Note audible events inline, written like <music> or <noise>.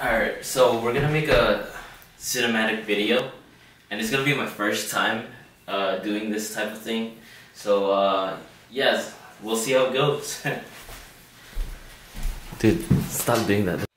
Alright, so we're gonna make a cinematic video, and it's gonna be my first time uh, doing this type of thing. So, uh, yes, we'll see how it goes. <laughs> Dude, stop doing that.